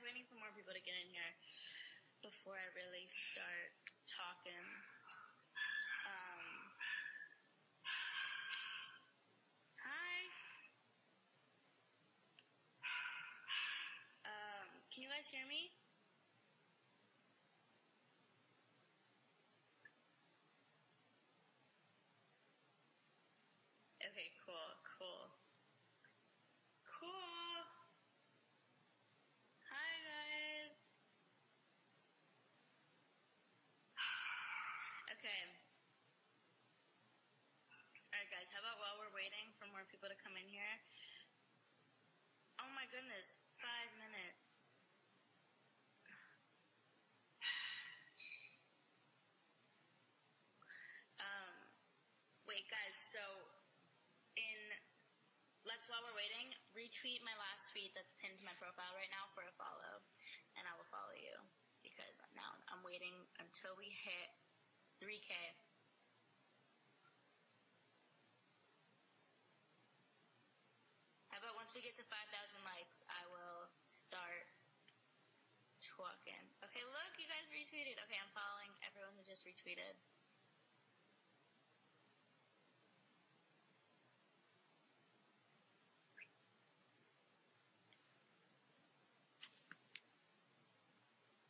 just waiting for more people to get in here before I really start talking. Um, hi. Um, can you guys hear me? Okay, cool, cool. Cool. Hi, guys. Okay. Alright, guys, how about while we're for more people to come in here? Oh my goodness, five minutes. Um, wait, guys, so in let's while we're waiting, retweet my last tweet that's pinned to my profile right now for a follow, and I will follow you because now I'm waiting until we hit 3K. How about once we get to 5,000 likes, I will start talking. Okay, look, you guys retweeted. Okay, I'm following everyone who just retweeted.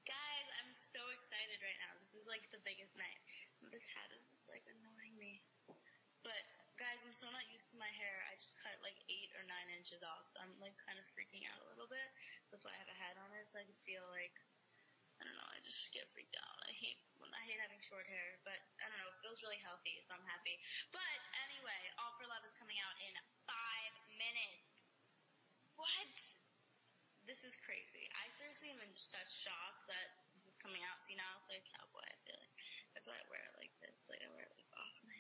Guys, I'm so excited right now. This is like the biggest night. This hat is just like annoying me. But guys, I'm so not used to my hair. I just cut like eight or nine inches off, so I'm like kind of freaking out a little bit. So that's why I have a hat on it, so I can feel like I don't know. I just get freaked out. I hate when I hate having short hair, but I don't know. It feels really healthy, so I'm happy. But anyway, All for Love is coming out in five minutes. What? This is crazy. I seriously am in such shock that this is coming out. See now, I play a cowboy. I feel like that's why I wear it like this. Like I wear it like off my.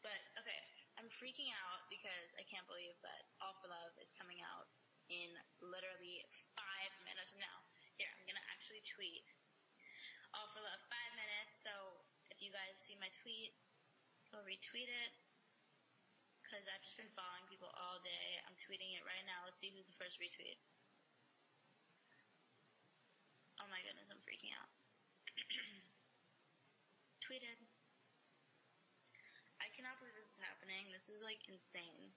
But okay, I'm freaking out because I can't believe that All for Love is coming out in literally five minutes from now. Here, I'm gonna actually tweet All for Love five minutes. So if you guys see my tweet, go retweet it because I've just been following people all day. I'm tweeting it right now. Let's see who's the first retweet. Oh my goodness, I'm freaking out. Tweeted. I cannot believe this is happening. This is like insane.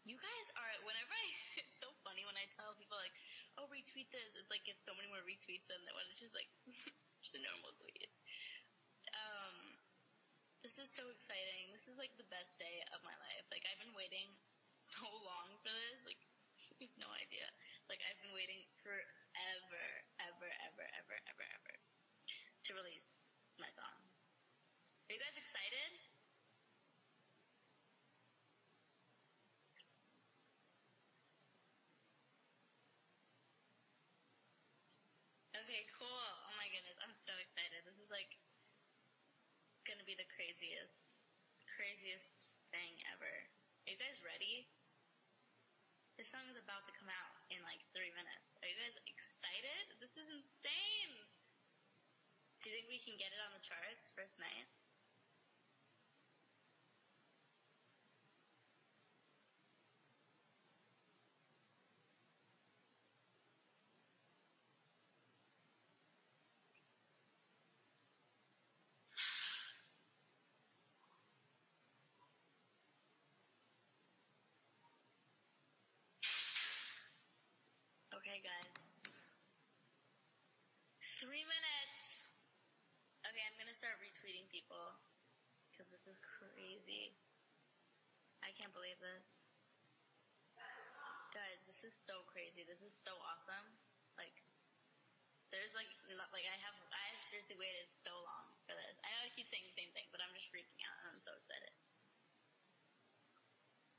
You guys are, whenever I, it's so funny when I tell people like, oh, retweet this, it's like it's so many more retweets than when it's just like, just a normal tweet. Um, this is so exciting. This is like the best day of my life. Like I've been waiting so long for this. Like no idea. Like I've been waiting forever, ever, ever, ever, ever, ever to release my song. Are you guys excited? Okay, cool. Oh my goodness, I'm so excited. This is like gonna be the craziest, craziest thing ever. Are you guys ready? This song is about to come out in like three minutes. Are you guys excited? This is insane! Do you think we can get it on the charts first night? Okay, guys. Three minutes. Okay, I'm gonna start retweeting people because this is crazy. I can't believe this. Guys, this is so crazy. This is so awesome. Like, there's like, not, like I have, I have seriously waited so long for this. I know I keep saying the same thing, but I'm just freaking out and I'm so excited.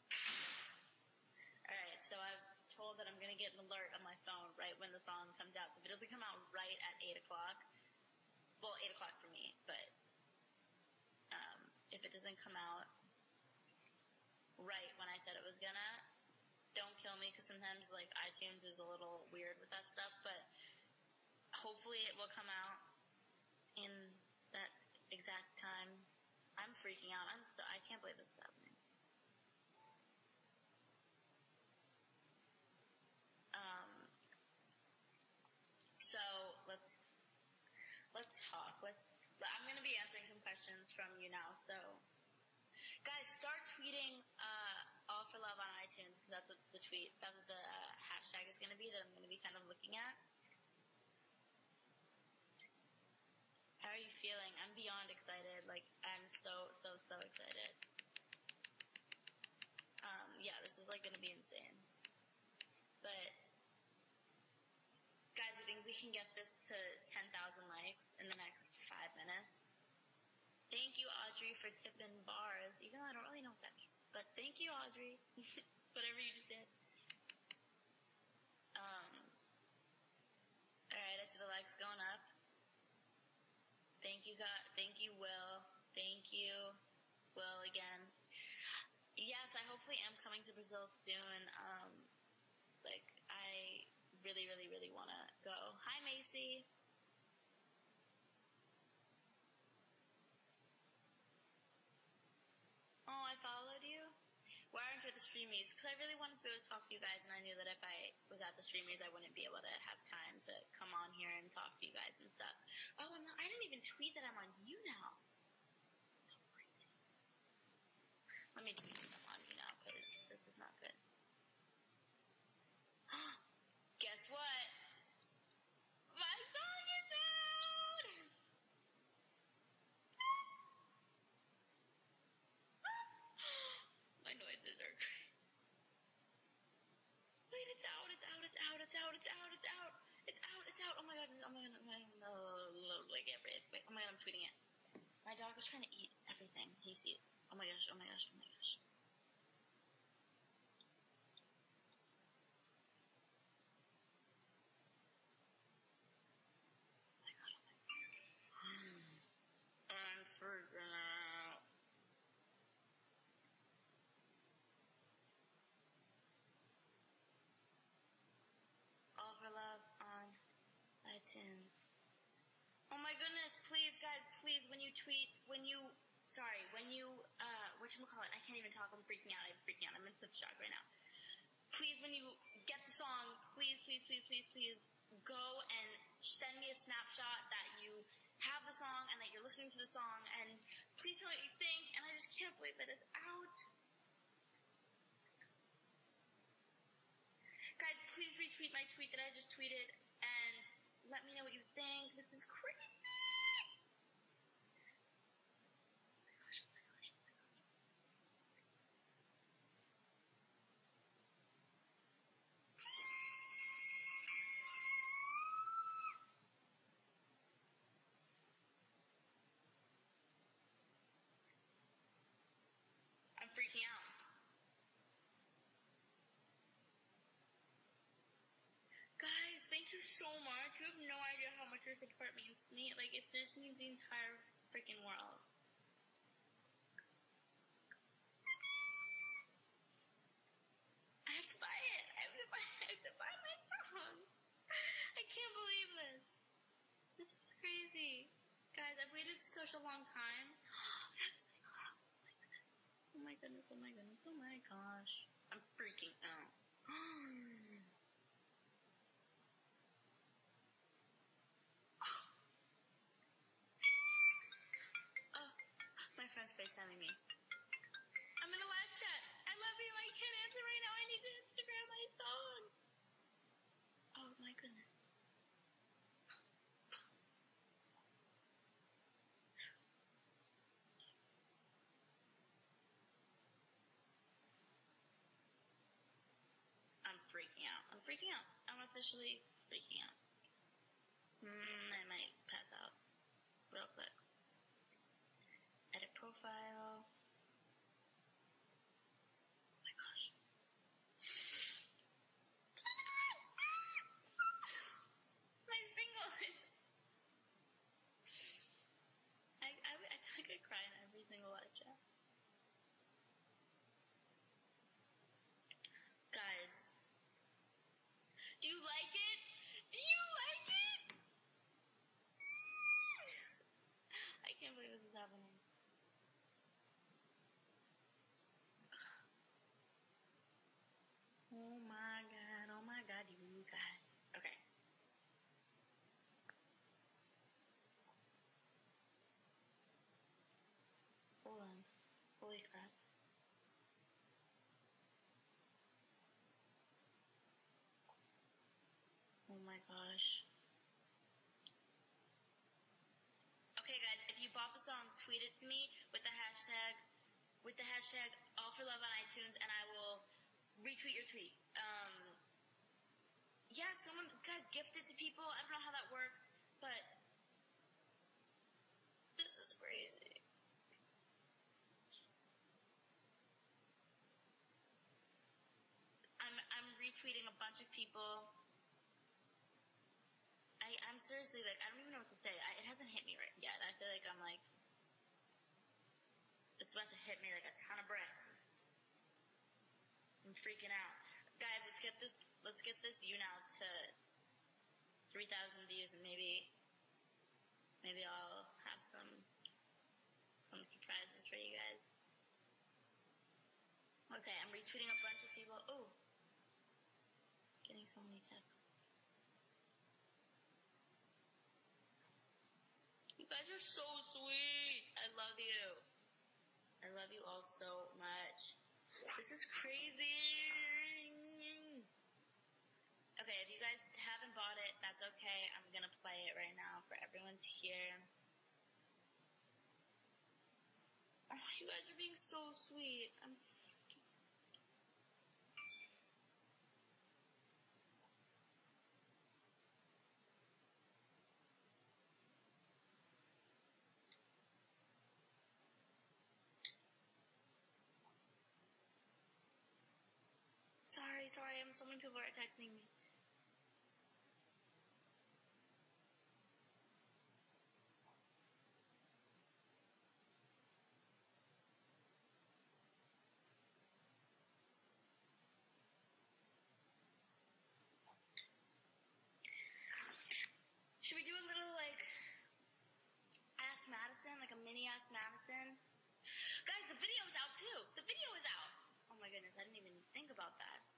Alright, so I've told that I'm gonna get an alert on my phone right when the song comes out. So if it doesn't come out right at 8 o'clock, well, 8 o'clock for me, but um, if it doesn't come out right when I said it was gonna, don't kill me because sometimes like iTunes is a little weird with that stuff, but hopefully it will come out in that exact time. I'm freaking out. I'm so I can't believe this is happening. Um. So let's talk. Let's. I'm going to be answering some questions from you now. So, guys, start tweeting uh, "all for love" on iTunes because that's what the tweet. That's what the uh, hashtag is going to be that I'm going to be kind of looking at. How are you feeling? I'm beyond excited. Like I'm so so so excited. Um, yeah, this is like going to be insane. But guys, I think we can get this to 10,000 likes in the next five minutes. Thank you, Audrey, for tipping bars, even though I don't really know what that means. But thank you, Audrey. Whatever you just did. Um, all right, I see the likes going up. Thank you, God. Thank you, Will. Thank you, Will, again. Yes, I hopefully am coming to Brazil soon. Um, really, really, really want to go. Hi, Macy. Oh, I followed you? Why aren't you at the Streamys? Because I really wanted to be able to talk to you guys, and I knew that if I was at the Streamys, I wouldn't be able to have time to come on here and talk to you guys and stuff. Oh, not, I didn't even tweet that I'm on you now. Let me tweet that I'm on you now, because this is not good. Guess what? My song is out! My noises are great. Wait, it's out, it's out, it's out, it's out, it's out, it's out, it's out, it's out. Oh my god, oh my god, oh my god, oh no, oh like everything. Wait, oh my god, I'm tweeting it. My dog is trying to eat everything he sees. Oh my gosh, oh my gosh, oh my gosh. I'm freaking out. All for Love on Oh my goodness, please guys, please, when you tweet, when you, sorry, when you, uh, whatchamacallit, I can't even talk, I'm freaking out, I'm freaking out, I'm in such shock right now. Please, when you get the song, please, please, please, please, please, go and send me a snapshot that you have the song and that you're listening to the song and please tell me what you think and I just can't believe that it's out. Guys, please retweet my tweet that I just tweeted let me know what you think. This is crazy. Oh my gosh, oh my gosh, oh my gosh. I'm freaking out. Guys, thank you so much. You have no idea how much your support means to me. Like, it just means the entire freaking world. I have to buy it. I have to buy I have to buy my song. I can't believe this. This is crazy. Guys, I've waited such a long time. I have to. Oh, oh my goodness, oh my goodness, oh my gosh. Instagram my song. Oh my goodness. I'm freaking out. I'm freaking out. I'm officially freaking out. Mm, I might pass out real quick. Edit profile. Oh my gosh. my single is. I, I, I think I cry in every single live chat. Guys, do you like it? Do you like it? I can't believe this is happening. My gosh. Okay, guys, if you bought the song, tweet it to me with the hashtag with the hashtag All for Love on iTunes, and I will retweet your tweet. Um, yeah, someone guys gift it to people. I don't know how that works, but this is crazy. I'm I'm retweeting a bunch of people. I I'm seriously like I don't even know what to say. I, it hasn't hit me right yet. I feel like I'm like it's about to hit me like a ton of bricks. I'm freaking out, guys. Let's get this. Let's get this you now to three thousand views, and maybe maybe I'll have some some surprises for you guys. Okay, I'm retweeting a bunch of people. Oh, getting so many texts. You guys are so sweet. I love you. I love you all so much. This is crazy. Okay, if you guys haven't bought it, that's okay. I'm gonna play it right now for everyone to hear. Oh, you guys are being so sweet. I'm freaking. Sorry, sorry, I'm so many people are texting me. Should we do a little like Ask Madison, like a mini Ask Madison? Guys, the video is out too. The video is out. My goodness, I didn't even think about that.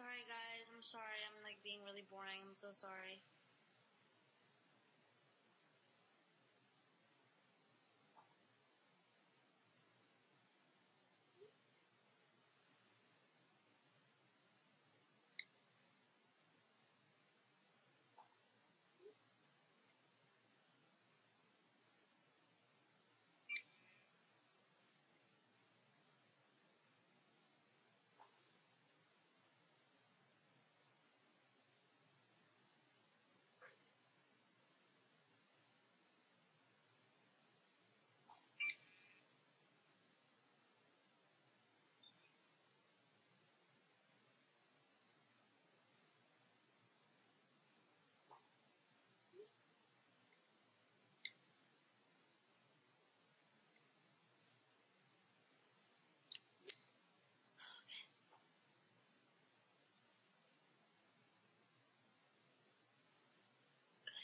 Sorry guys, I'm sorry. I'm like being really boring. I'm so sorry.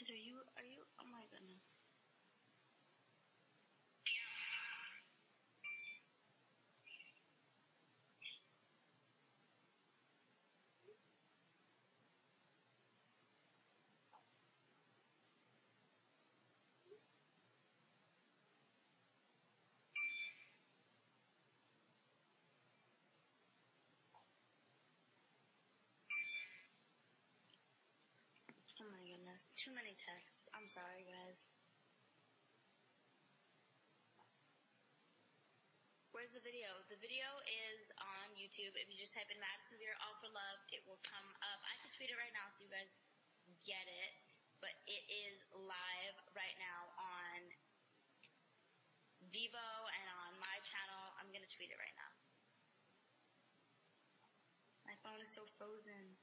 Are you, are you, oh my goodness. Oh my goodness, too many texts. I'm sorry, guys. Where's the video? The video is on YouTube. If you just type in Madison Beer All for Love, it will come up. I can tweet it right now so you guys get it, but it is live right now on Vevo and on my channel. I'm gonna tweet it right now. My phone is so frozen.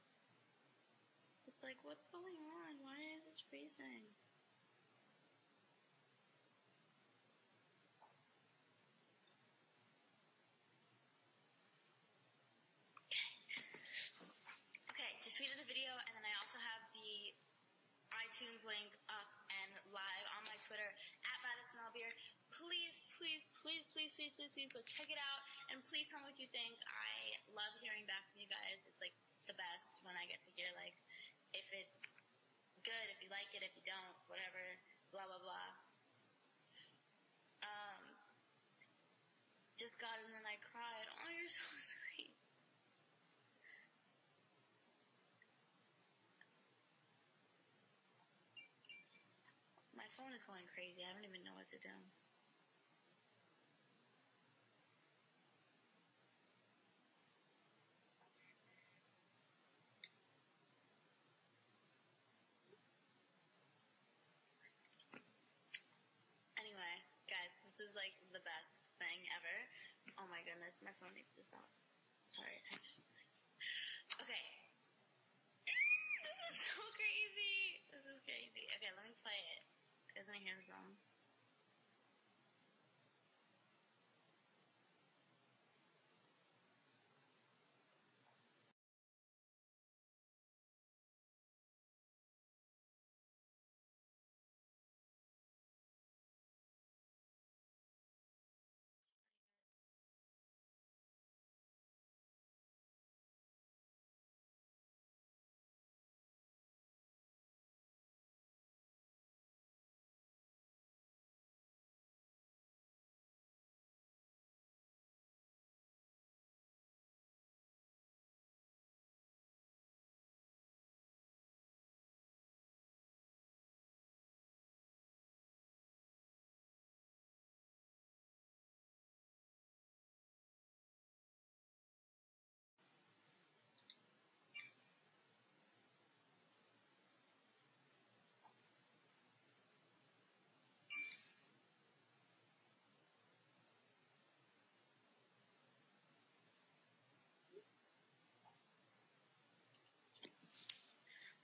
It's like, what's going on? Why is this freezing? Okay, just tweeted the video, and then I also have the iTunes link up and live on my Twitter at Madison Elle Beer. Please, please, please, please, please, please, please go check it out and please tell me what you think. I love hearing back from you guys. It's like the best when I get to hear like if it's good, if you like it, if you don't, whatever, blah blah blah. Um, just got it and then I cried. Oh, you're so sweet. My phone is going crazy. I don't even know what to do. Anyway, guys, this is like the best thing ever. Oh my goodness, my phone needs to stop. Sorry, I just. Okay. This is so crazy. This is crazy. Okay, let me play it. You guys want to hear the song?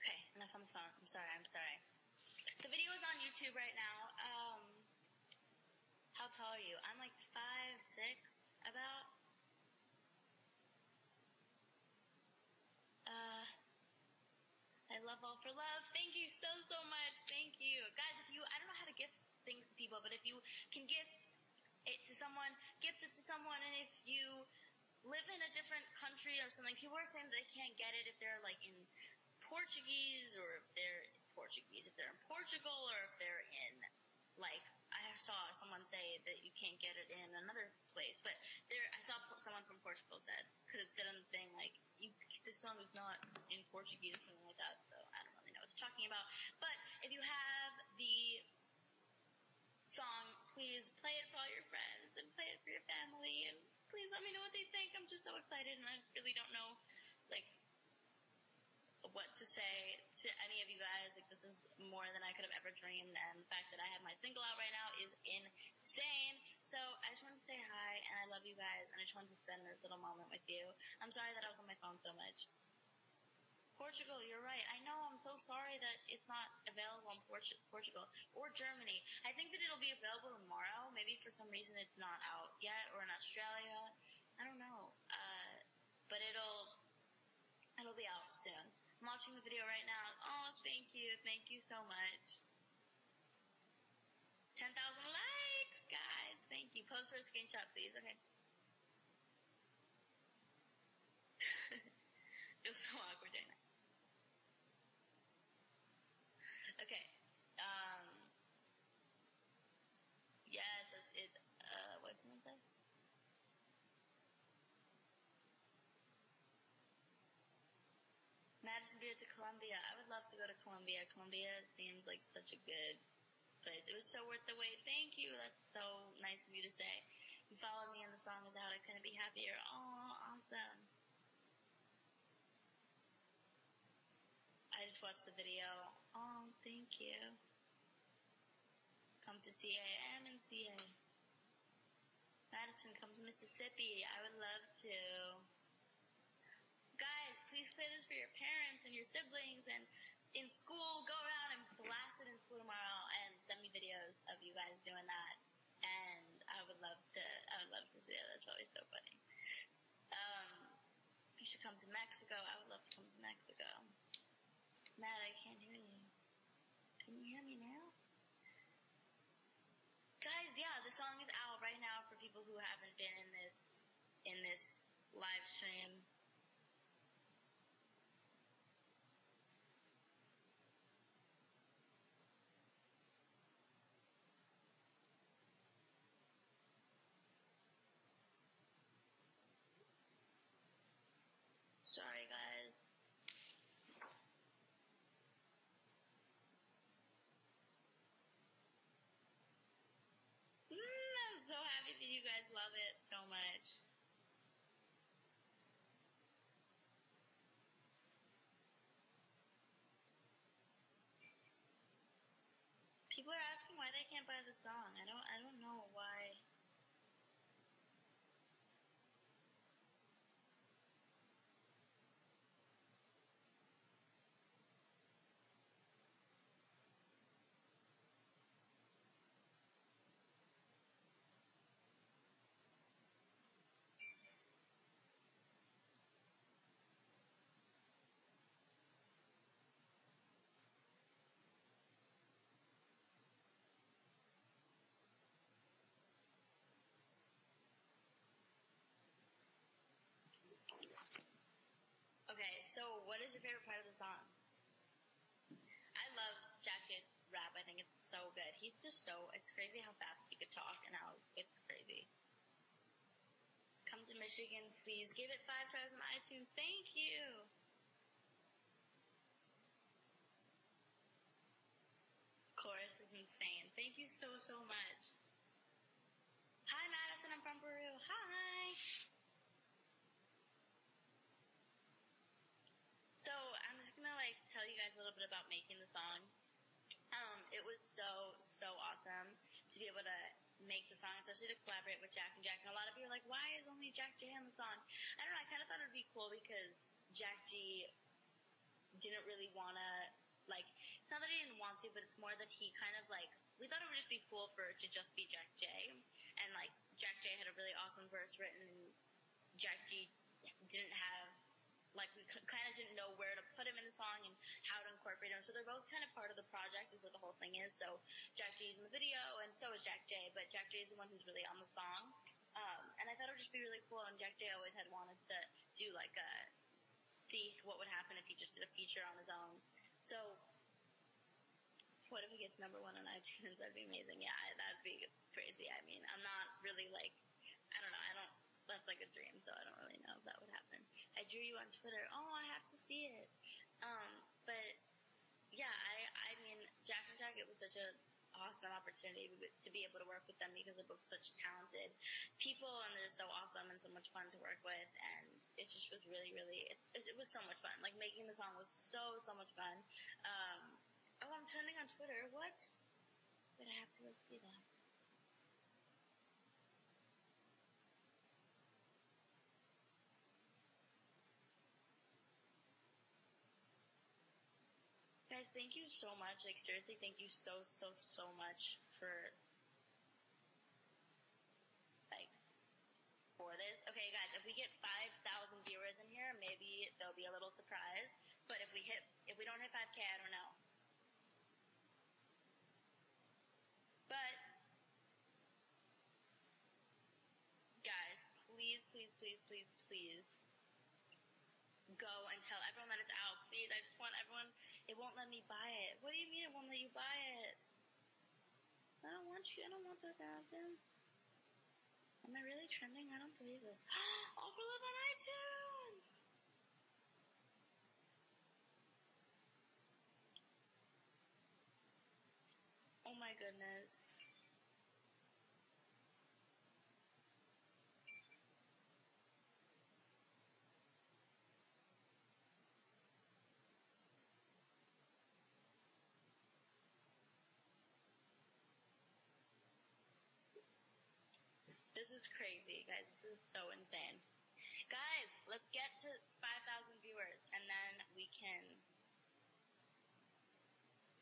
Okay, phone. I'm sorry, I'm sorry. The video is on YouTube right now. Um, how tall are you? I'm like five, six, about. Uh, I love all for love. Thank you so, so much. Thank you. Guys, if you, I don't know how to gift things to people, but if you can gift it to someone, gift it to someone, and if you live in a different country or something, people are saying they can't get it if they're like in Portuguese or if they're Portuguese, if they're in Portugal or if they're in like I saw someone say that you can't get it in another place, but there I saw someone from Portugal said because it said on the thing like you, this song is not in Portuguese or something like that, so I don't really know what it's talking about. But if you have the song, please play it for all your friends and play it for your family and please let me know what they think. I'm just so excited and I really don't know like what to say to any of you guys. Like this is more than I could have ever dreamed, and the fact that I have my single out right now is insane. So I just want to say hi, and I love you guys, and I just wanted to spend this little moment with you. I'm sorry that I was on my phone so much. Portugal, you're right. I know. I'm so sorry that it's not available in Port- Portugal or Germany. I think that it'll be available tomorrow. Maybe for some reason it's not out yet, or in Australia. I don't know. Uh, but it'll it'll be out soon. I'm watching the video right now. Oh, thank you. Thank you so much. 10,000 likes, guys. Thank you. Post for a screenshot, please. Okay. Feels so awkward doing that. Okay. Um, yes, it, it uh, what's it say? To Colombia. I would love to go to Colombia. Colombia seems like such a good place. It was so worth the wait. Thank you. That's so nice of you to say. You followed me and the song is out. I couldn't be happier. Oh, awesome. I just watched the video. Oh, thank you. Come to CAM and CA. Madison, come to Mississippi. I would love to please play this for your parents and your siblings and in school, go around and blast it in school tomorrow and send me videos of you guys doing that. And I would love to, I would love to see that. That's always so funny. Um, you should come to Mexico. I would love to come to Mexico. Matt, I can't hear you. Can you hear me now? Guys, yeah, the song is out right now for people who haven't been in this in this live stream. Sorry, guys. Mm, I'm so happy that you guys love it so much. People are asking why they can't buy the song. I don't I don't know why. Okay, so what is your favorite part of the song? I love Jack J's rap. I think it's so good. He's just so, it's crazy how fast he could talk and how it's crazy. Come to Michigan, please. Give it five stars on iTunes. Thank you. Chorus is insane. Thank you so, so much. Hi, Madison. I'm from Peru. Hi. So I'm just gonna like tell you guys a little bit about making the song. Um, it was so so awesome to be able to make the song, especially to collaborate with Jack and Jack. And a lot of people are like, "Why is only Jack J on the song?" I don't know. I kind of thought it'd be cool because Jack G didn't really want to like. It's not that he didn't want to, but it's more that he kind of like. We thought it would just be cool for it to just be Jack J, and like Jack J had a really awesome verse written, and Jack G didn't have like we kind of didn't know where to put him in the song and how to incorporate him. So they're both kind of part of the project, is what the whole thing is. So Jack G's in the video, and so is Jack J. But Jack J is the one who's really on the song. Um, and I thought it would just be really cool. And Jack J always had wanted to do like a see what would happen if he just did a feature on his own. So what if he gets number one on iTunes? That'd be amazing. Yeah, that'd be crazy. I mean, I'm not really like I don't know. I don't that's like a dream, so I don't really know if that would happen. I drew you on Twitter. Oh, I have to see it. Um, but yeah, I, I mean, Jack and Jack, it was such a awesome opportunity to be able to work with them because they're both such talented people and they're so awesome and so much fun to work with. And it just was really, really, it's, it, was so much fun. Like making the song was so, so much fun. Um, oh, I'm trending on Twitter. What? But I have to go see that. Guys, thank you so much. Like seriously, thank you so so so much for like for this. Okay, guys, if we get five thousand viewers in here, maybe there'll be a little surprise. But if we hit, if we don't hit five k, I don't know. But guys, please, please, please, please, please go and tell everyone that it's out. Please, I just want everyone. It won't let me buy it. What do you mean it won't let you buy it? I don't want you. I don't want that to happen. Am I really trending? I don't believe this. All for Love on iTunes. Oh my goodness. This is crazy, guys. This is so insane. Guys, let's get to 5,000 viewers and then we can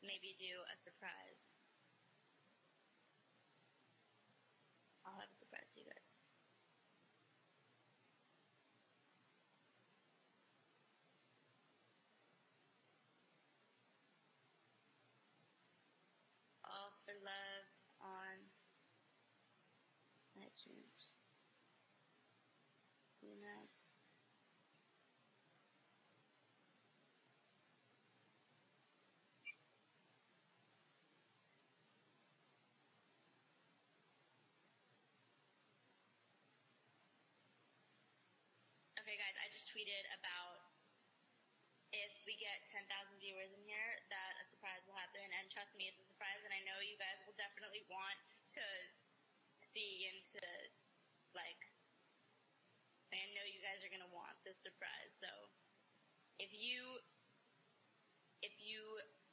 maybe do a surprise. I'll have a surprise for you guys. You know. Okay, guys, I just tweeted about if we get 10,000 viewers in here, that a surprise will happen. And trust me, it's a surprise, and I know you guys will definitely want to see and to, like, I know you guys are to want this surprise. So if you, if you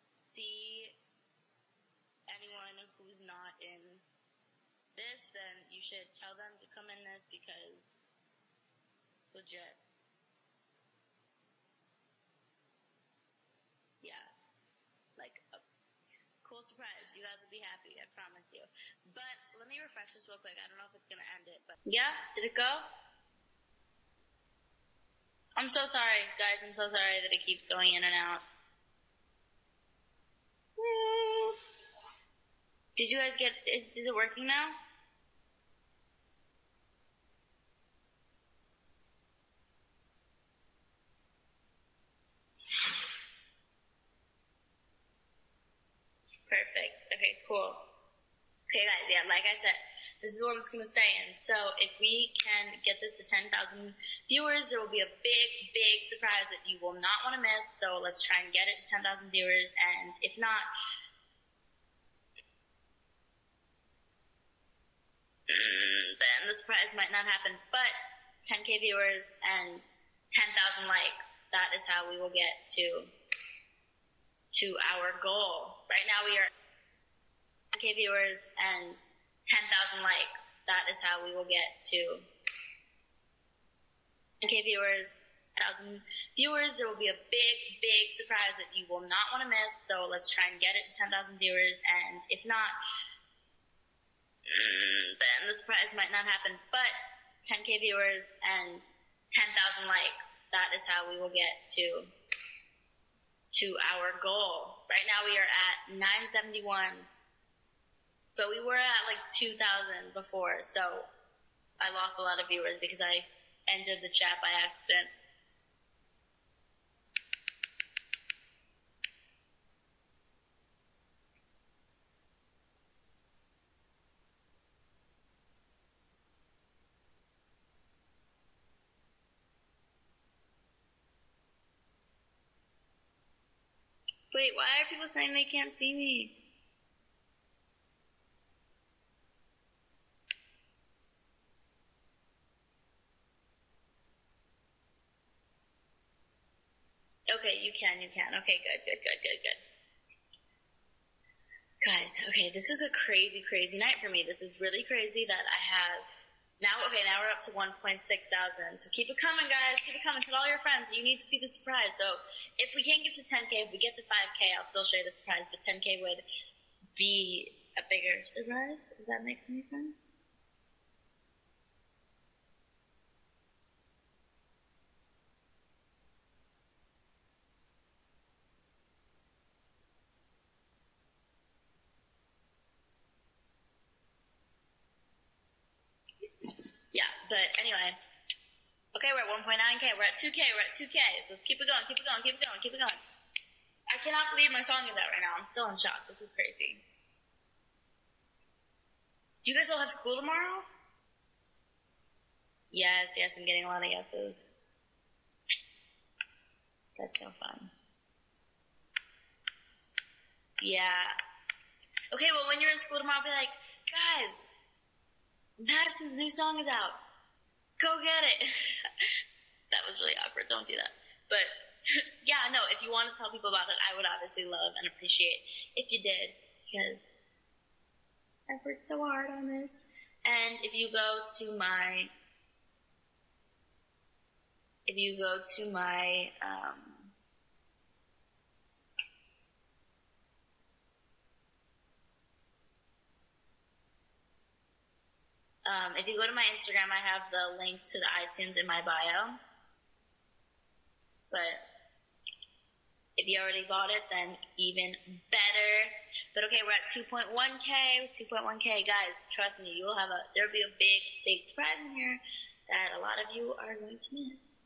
see anyone who's not in this, then you should tell them to come in this because it's legit. Yeah. Like a cool surprise. You guys will be happy, I promise you. But let me refresh this real quick. I don't know if it's gonna end it, but yeah, did it go? I'm so sorry, guys. I'm so sorry that it keeps going in and out. Did you guys get? Is, is it working now? Perfect. Okay, cool. Guys. Yeah, like I said, this is one that's going to stay in. So if we can get this to 10,000 viewers, there will be a big, big surprise that you will not want to miss. So let's try and get it to 10,000 viewers. And if not, then the surprise might not happen. But 10k viewers and 10,000 likes, that is how we will get to to our goal. Right now we are 10k viewers and 10,000 likes. That is how we will get to 10k viewers. 1,000 viewers, there will be a big, big surprise that you will not want to miss. So let's try and get it to 10,000 viewers. And if not, then the surprise might not happen. But 10k viewers and 10,000 likes, that is how we will get to to our goal. Right now we are at 971, but we were at like 2,000 before, so I lost a lot of viewers because I ended the chat by accident. Wait, why are people saying they can't see me? Okay, you can, you can. Okay, good, good, good, good, good. Guys, okay, this is a crazy, crazy night for me. This is really crazy that I have now, okay, now we're up to 1.6 thousand. So keep it coming, guys. Keep it coming. Tell all your friends. You need to see the surprise. So if we can't get to 10K, if we get to 5K, I'll still show you the surprise. But 10K would be a bigger surprise, if that makes any sense. Yeah, but anyway. Okay, we're at 1.9k. We're at 2k. We're at 2k. So let's keep it going. Keep it going. Keep it going. Keep it going. I cannot believe my song is out right now. I'm still in shock. This is crazy. Do you guys all have school tomorrow? Yes, yes, I'm getting a lot of yeses. That's no fun. Yeah. Okay, well, when you're in school tomorrow, I'll be like, guys, Madison's new song is out. Go get it. that was really awkward. Don't do that. But yeah, no, if you want to tell people about it, I would obviously love and appreciate if you did because I've worked so hard on this. And if you go to my, if you go to my, um, Um, if you go to my Instagram, I have the link to the iTunes in my bio. But If you already bought it, then even better. But okay, we're at 2.1k. 2.1k, guys. Trust me, you'll have a there'll be a big, big surprise in here that a lot of you are going to miss.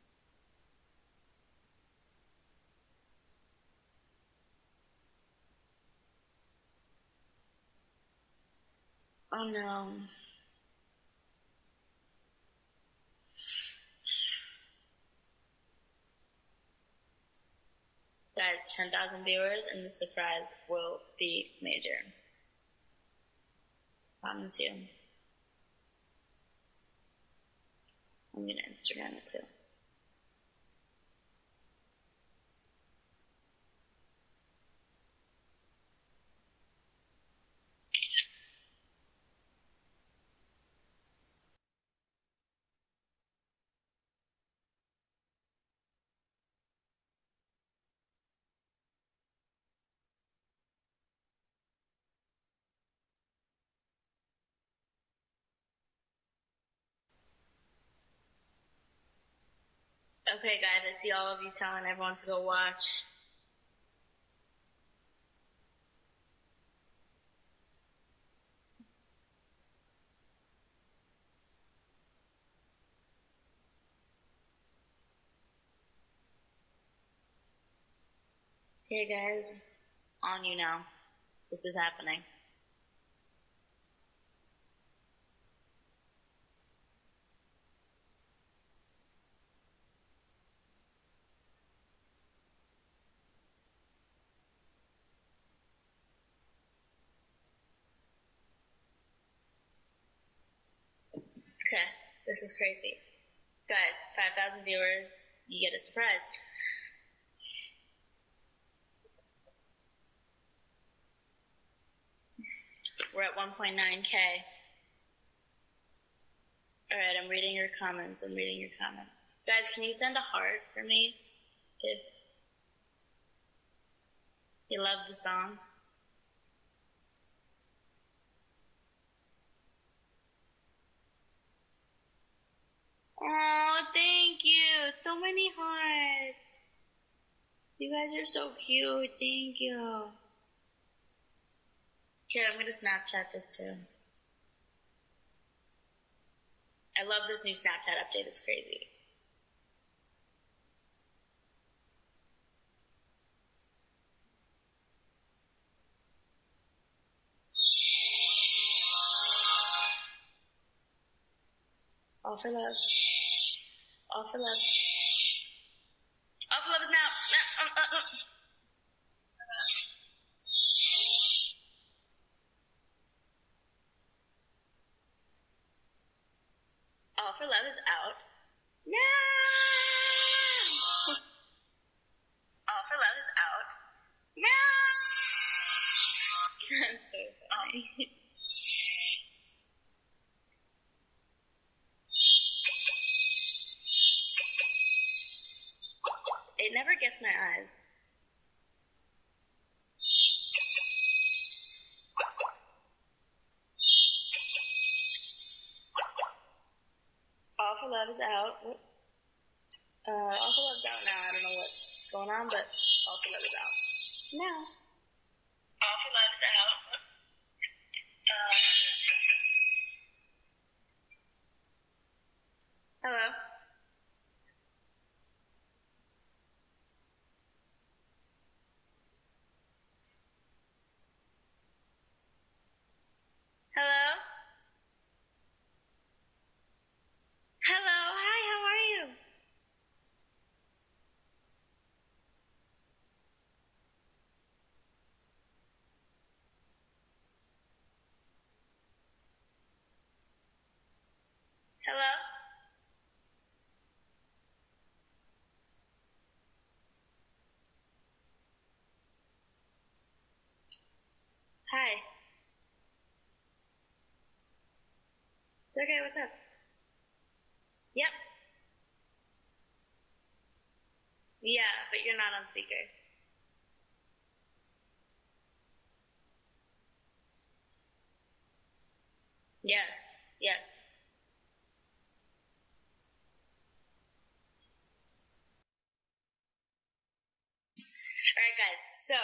Oh no. Guys, 10,000 viewers and the surprise will be major. Promise you. I'm gonna Instagram it too. Okay, guys, I see all of you telling everyone to go watch. Okay, guys, on YouNow. This is happening. Okay, this is crazy. Guys, 5,000 viewers, you get a surprise. We're at 1.9k. Alright, I'm reading your comments. I'm reading your comments. Guys, can you send a heart for me if you love the song? Oh, thank you. So many hearts. You guys are so cute. Thank you. Here, I'm gonna Snapchat this too. I love this new Snapchat update. It's crazy. All for love. All for love. All for love is now. Uh, uh, uh. All for love is out. No! Out. Uh, for Love's out now. I don't know what's going on, but Love is out. Now. Love is out. Uh. Hello? Hello, hi, how are you? Hello? Hi. It's okay, what's up? Yep. Yeah, but you're not on speaker. Yes, yes. Alright guys. So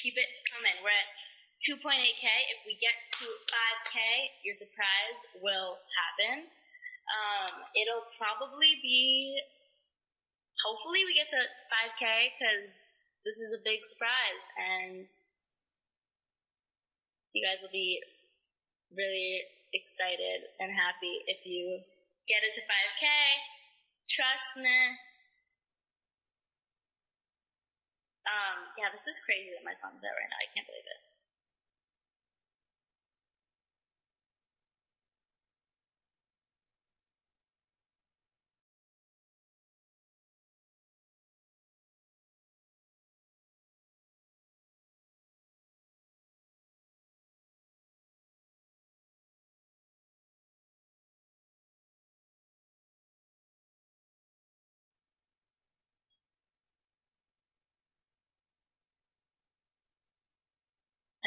keep it coming. We're at 2.8k. If we get to 5k, your surprise will happen. Um, it'll probably be. Hopefully, we get to 5k because this is a big surprise, and you guys will be really excited and happy if you get it to 5k. Trust me. Um, yeah, this is crazy that my song's out right now. I can't believe it.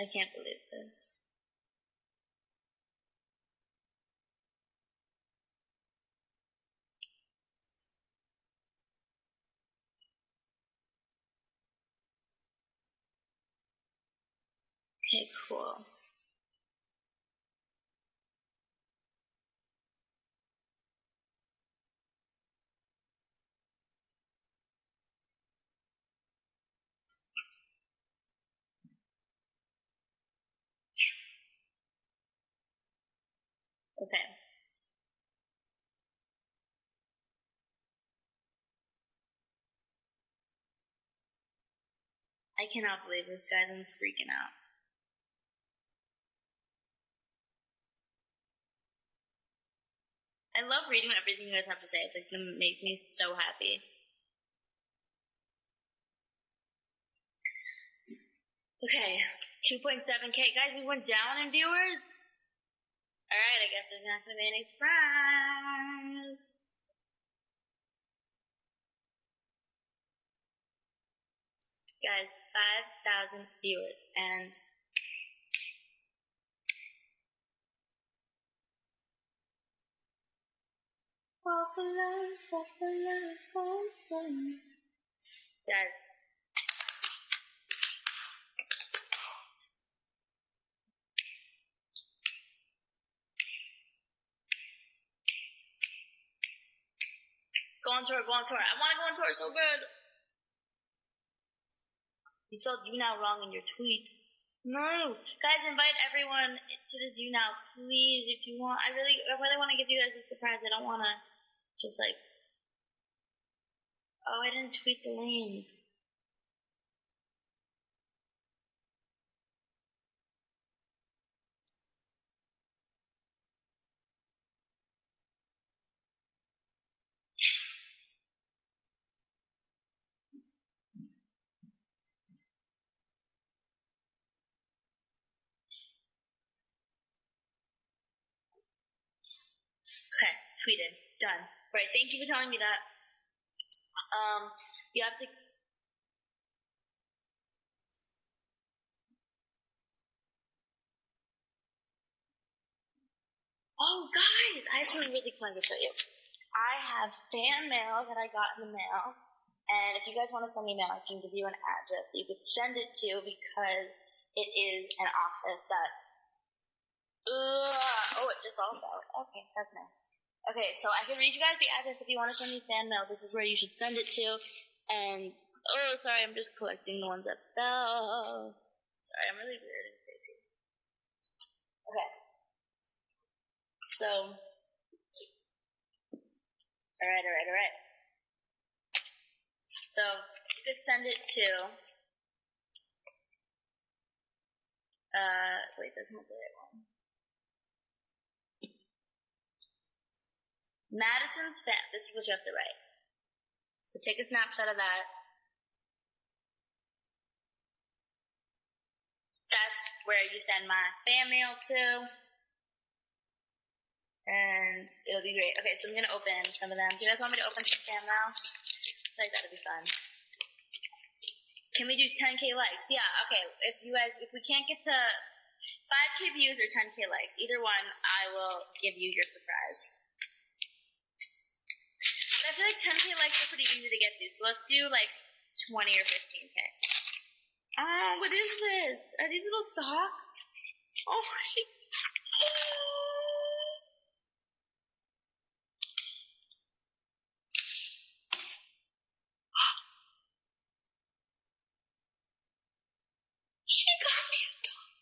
I can't believe this. Okay, cool. Okay. I cannot believe this, guys. I'm freaking out. I love reading everything you guys have to say. It's like it makes me so happy. Okay, 2.7k. Guys, we went down in viewers. Alright, I guess there's not to be any surprise. Guys, 5,000 viewers, and. Guys, Go on tour, go on tour. I want to go on tour so good. You spelled YouNow wrong in your tweet. No. Guys, invite everyone to this YouNow, please, if you want. I really, I really want to give you guys a surprise. I don't want to just like, oh, I didn't tweet the link. Tweeted. Done. Right, thank you for telling me that. Um, you have to. Oh, guys, I have something really cool to show you. I have fan mail that I got in the mail, and if you guys want to send me mail, I can give you an address that you could send it to because it is an office that. Oh, it just all fell. Okay, that's nice. Okay, so I can read you guys the address if you want to send me fan mail. This is where you should send it to. And oh, sorry, I'm just collecting the ones that fell. Sorry, I'm really weird and crazy. Okay. So, all right, all right, all right. So you could send it to. Uh, wait, that's not the right one. Madison's fan. This is what you have to write. So take a snapshot of that. That's where you send my fan mail to. And it'll be great. Okay, so I'm gonna open some of them. Do you guys want me to open some fan mail? I like that'd be fun. Can we do 10k likes? Yeah, okay. If you guys, if we can't get to 5k views or 10k likes, either one, I will give you your surprise. I feel like 10k likes are pretty easy to get to. So let's do like 20 or 15k. Oh, uh, what is this? Are these little socks? Oh, she. She got me a dog.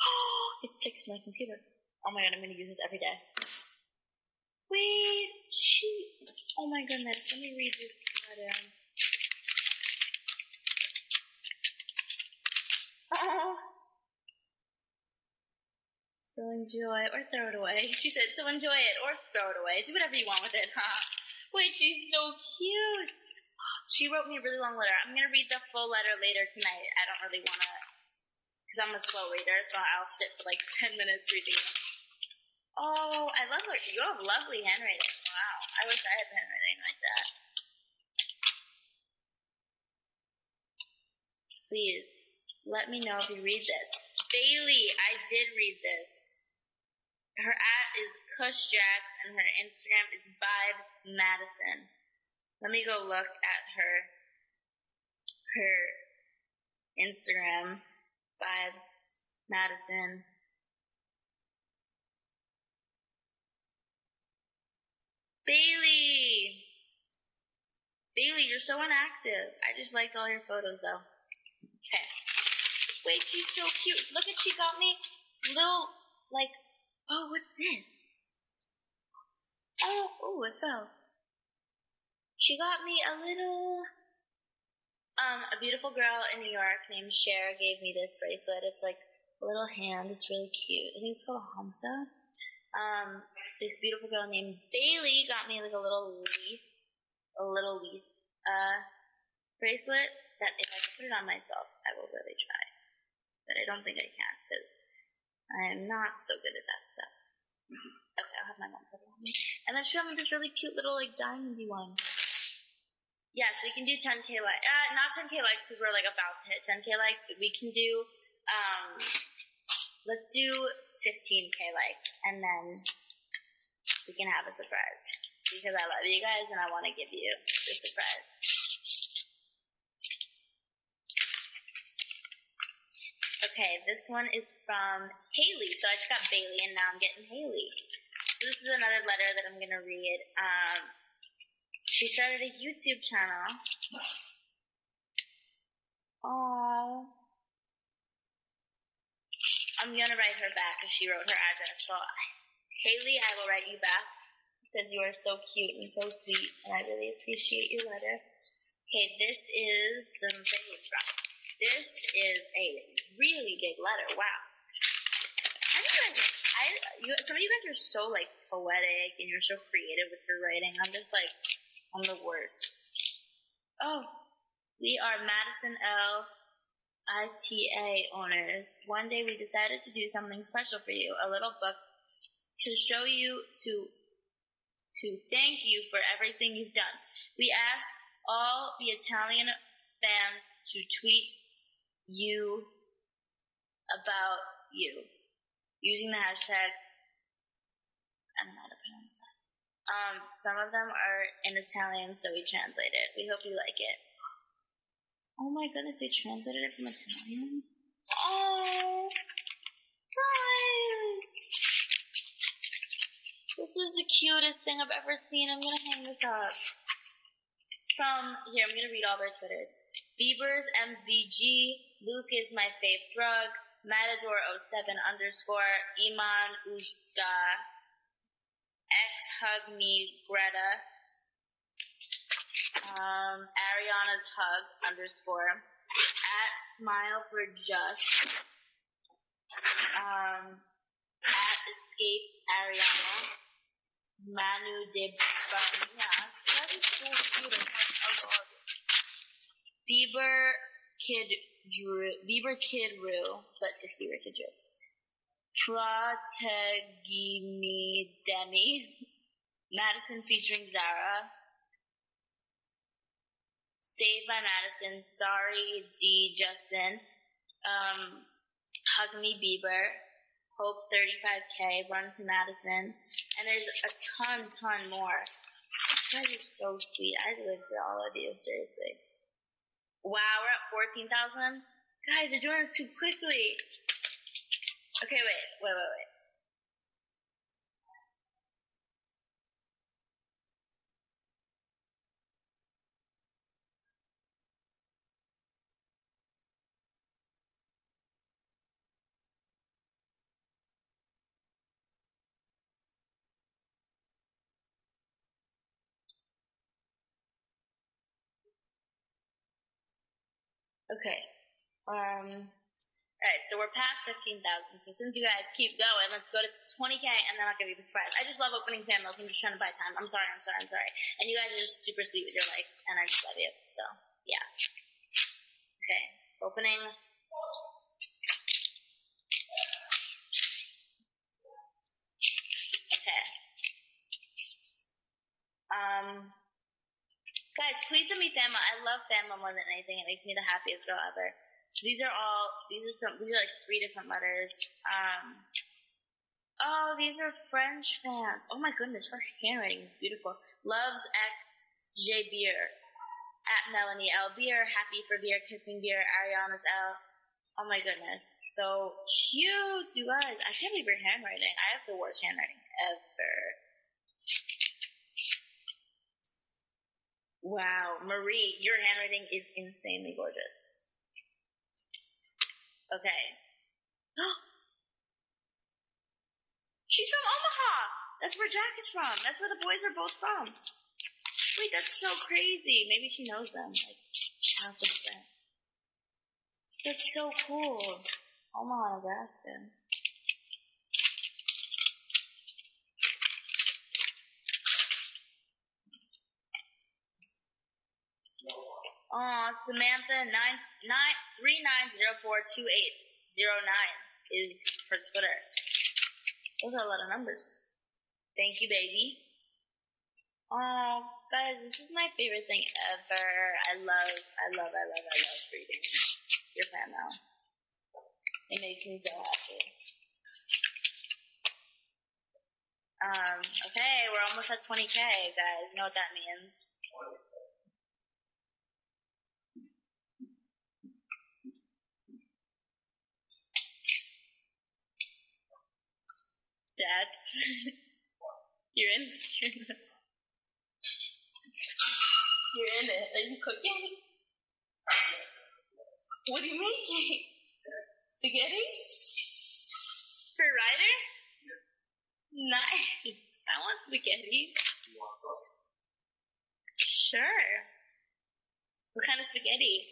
Oh, it sticks to my computer. Oh my god, I'm gonna use this every day. Wait, she. Oh my goodness, let me read this letter. Oh. So enjoy or throw it away. She said, so enjoy it or throw it away. Do whatever you want with it. Huh? Wait, she's so cute. She wrote me a really long letter. I'm gonna read the full letter later tonight. I don't really wanna, because I'm a slow reader, so I'll sit for like 10 minutes reading it. Oh, I love her. You have lovely handwriting. Wow. I wish I had handwriting like that. Please, let me know if you read this. Bailey, I did read this. Her at is Cushjax and her Instagram is Vibes Madison. Let me go look at her her Instagram. Vibes Madison. Bailey! Bailey, you're so inactive. I just liked all your photos though. Okay. Wait, she's so cute. Look at she got me little like oh what's this? Oh oh it fell. She got me a little um a beautiful girl in New York named Cher gave me this bracelet. It's like a little hand. It's really cute. I think it's called a Hamsa. Um this beautiful girl named Bailey got me like a little leaf, a little leaf uh, bracelet that if I put it on myself, I will really try. But I don't think I can because I am not so good at that stuff. Okay, I'll have my mom put it on me. And then she got me this really cute little like diamondy one. Yes, we can do 10k likes. Uh, not 10k likes because we're like about to hit 10k likes, but we can do. Um, let's do 15k likes, and then we can have a surprise because I love you guys and I want to give you the surprise. Okay, this one is from Haley. So I just got Bailey and now I'm getting Haley. So this is another letter that I'm going to read. Um, she started a YouTube channel. Oh. I'm going to write her back because she wrote her address. So Haley, I will write you back because you are so cute and so sweet, and I really appreciate your letter. Okay, this is who it's from. This is a really big letter. Wow. I you guys, I you, some of you guys are so like poetic and you're so creative with your writing. I'm just like, I'm the worst. Oh, we are Madison L. ITA owners. One day we decided to do something special for you. A little book to show you to to thank you for everything you've done. We asked all the Italian fans to tweet you about you using the hashtag I don't know how to pronounce that. Um, some of them are in Italian, so we translated. We hope you like it. Oh my goodness, they translated it from Italian? Oh, guys! This is the cutest thing I've ever seen. I'm gonna hang this up. From here, I'm gonna read all their Twitters. Bieber's MVG, Luke is my fave drug, Matador07 underscore, Iman Uska, X Hug Me Greta, um, Ariana's Hug underscore, at Smile for Just, um, at Escape Ariana, Manu de Banyas. That is so beautiful. Bieber Kid Drew. Bieber Kid Rue, but it's Bieber Kid Drew. Prategimi Demi. Madison featuring Zara. Saved by Madison. Sorry, D. Justin. Um, Hug Me Bieber. Hope 35K, Run to Madison, and there's a ton, ton more. You guys are so sweet. I live for all of you, seriously. Wow, we're at 14,000? Guys, you're doing this too quickly. Okay, wait, wait, wait, wait. Okay. Um. All right, so we're past 15,000. So since you guys keep going, let's go to 20K and then I'll give you the surprise. I just love opening fan. I'm just trying to buy time. I'm sorry, I'm sorry, I'm sorry. And you guys are just super sweet with your likes and I just love you. So, yeah. Okay, opening. Okay. Um, guys, please send me mail. I love mail more than anything. It makes me the happiest girl ever. So these are all these are some these are like three different letters. Um, oh, these are French fans. Oh my goodness, her handwriting is beautiful. Loves X J Beer at Melanie L Beer, happy for beer, kissing beer, Ariana's L. Oh my goodness, so cute, you guys. I can't believe your handwriting. I have the worst handwriting ever. Wow, Marie, your handwriting is insanely gorgeous. Okay. She's from Omaha. That's where Jack is from. That's where the boys are both from. Wait, that's so crazy. Maybe she knows them. Like half the friends. That's so cool. Omaha, Nebraska. Aw, Samantha nine nine three nine zero four two eight zero nine is her Twitter. Those are a lot of numbers. Thank you, baby. Oh, guys, this is my favorite thing ever. I love, I love, I love, I love reading your fan mail. It makes me so happy. Um, okay, we're almost at 20k, guys. You know what that means? Dad, you're in. You're in, you're in it. Are you cooking? What are you making? Spaghetti? For Ryder? Nice. I want spaghetti. Sure. What kind of spaghetti?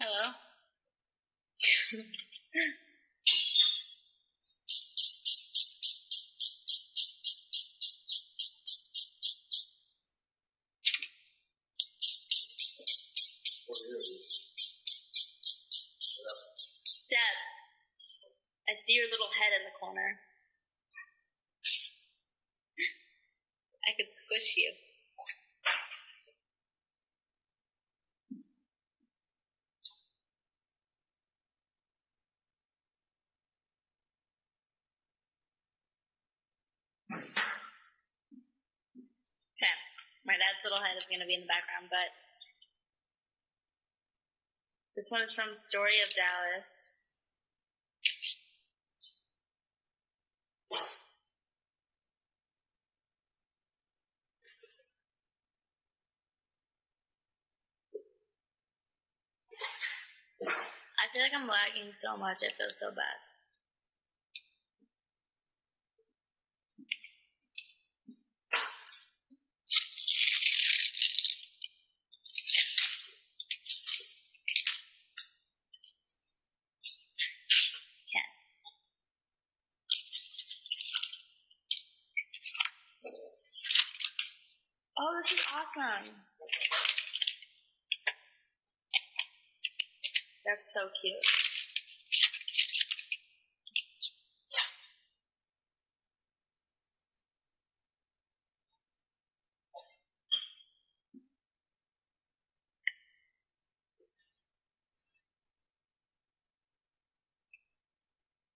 Hello? Dad, I see your little head in the corner. I could squish you. Okay, my dad's little head is going to be in the background, but this one is from Story of Dallas. I feel like I'm lagging so much, it feels so bad. That's so cute.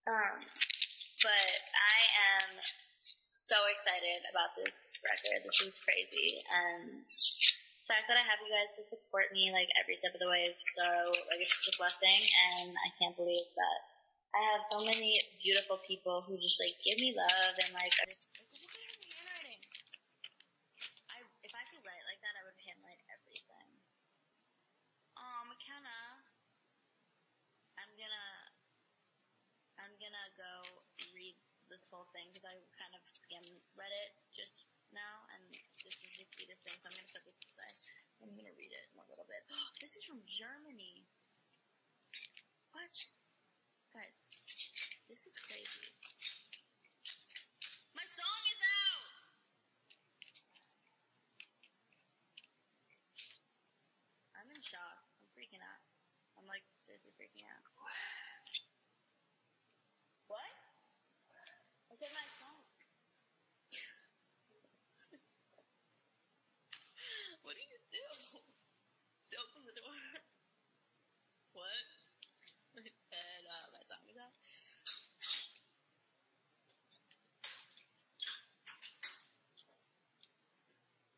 Um, but I am so excited about this record. This is crazy. And fact that I have you guys to support me like every step of the way is so like it's such a blessing and I can't believe that I have so many beautiful people who just like give me love and like I just like, look at her handwriting. I if I could write like that I would handwrite everything. Oh McKenna. I'm gonna I'm gonna go read this whole thing because I kind of skim read it just now, and this is the sweetest thing. So I'm gonna put this aside. I'm gonna read it in a little bit. this is from Germany. What, guys? This is crazy. My song is out. I'm in shock. I'm freaking out. I'm like seriously freaking out. What? I said my phone. what did you just do? Just open the door. what? I said uh, my song is out.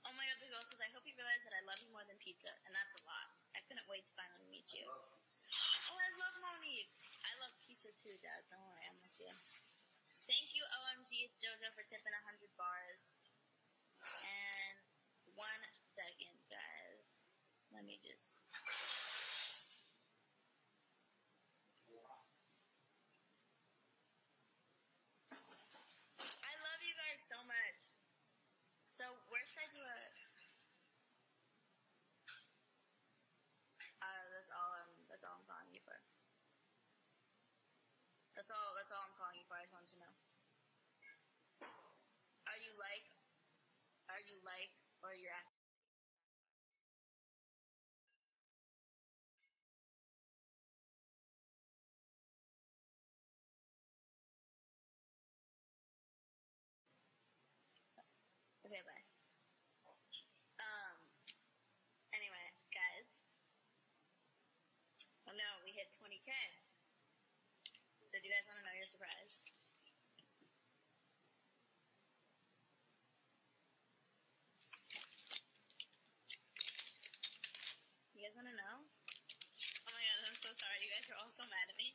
Oh my god, the girl says, I hope you realize that I love you more than pizza, and that's a lot. I couldn't wait to finally meet you. Oh, I love Monique. I love pizza too, Dad. Don't worry, I'm with you. Thank you, OMG. It's JoJo for tipping 100 bars. And one second, guys. Let me just. I love you guys so much. So, where should I do a. Uh, that's all I'm. That's all I'm calling you for. That's all. That's all I'm calling you for. I just wanted to know. Are you like? Are you like? Or you're at? Okay, bye. Um. Anyway, guys. Oh no, we hit 20k. So do you guys want to know your surprise? You guys want to know? Oh my god, I'm so sorry. You guys are all so mad at me.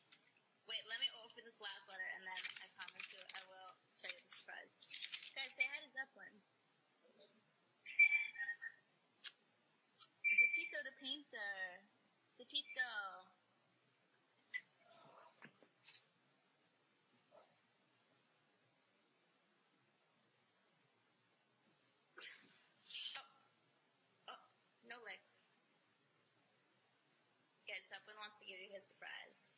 Wait, let me open this last letter and then I promise you I will show you the surprise. Guys, say hi to Zeppelin. Zepito the painter. Zepito. Oh. Oh, no legs. To give you his surprise.